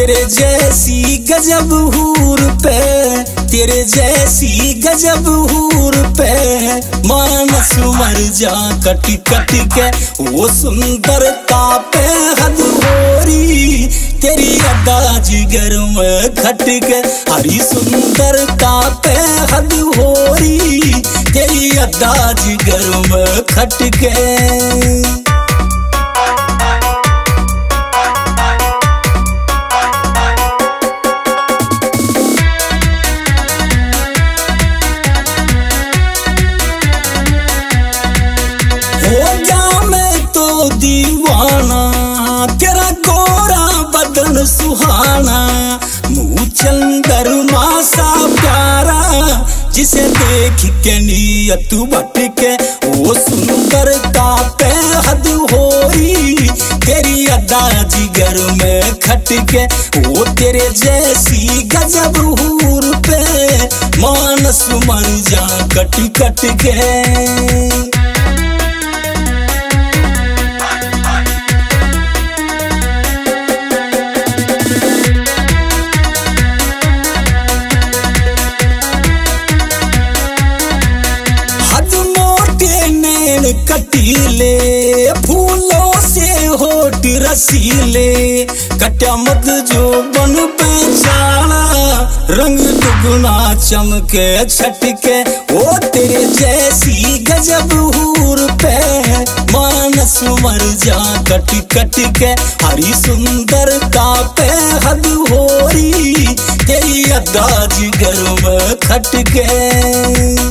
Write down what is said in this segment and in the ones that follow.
तेरे जैसी गजब हूर पे, तेरे जैसी गजब हूर पे। मानस मर जा कट कट के, वो सुंदरता पे हद होरी। तेरी अदा जिगर में खट के, हरी सुंदरता पे हद होरी। तेरी अदा जिगर में खट के। मासा प्यारा, जिसे देख के नीयत भटके, वो सुंदरता पे हद होरी तेरी अदा जिगर में खटके, वो तेरे जैसी गजब हूर पे, मानस मर जा कट कट के। कटीले, फूलों से होठ रसीले। कट्या मत जो बन पहचाना रंग दुगुना चमके, छटके। ओ तेरे जैसी गजब हूर पे, मानस मर जा कट कट के हरी सुंदरता पे हद होरी, तेरी अदा जिगर में खटके।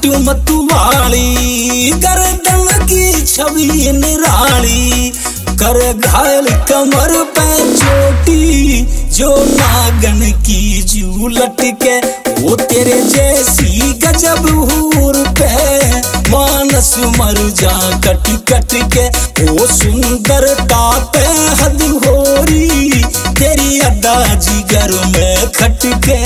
विकट मतवाली गर्दन की छवि निराली, कर घायल कमर पे चोटी, जो नागन की जू लटके, वो तेरे जैसी गजब हूर पे, मानस मर जा कट कट के, वो सुंदरता पे हद होरी, तेरी अदा जिगर में खटके।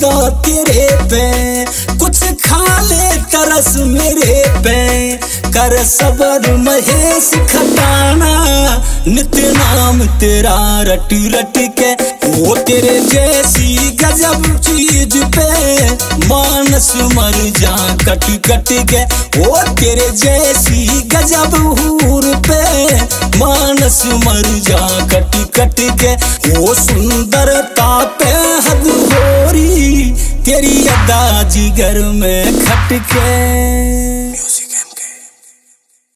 फिदा तेरे पे कुछ खा ले, तरस मेरे पे कर सबर महेश खटाना। नित्य नाम तेरा रट रट के। वो तेरे जैसी गजब चीज़ पे। मानस मर जा, कट कट के। वो तेरे जैसी गजब हूर पे। मानस मर जा, कट कट के। वो सुंदरता पे तेरी अदा जिगर में खटके।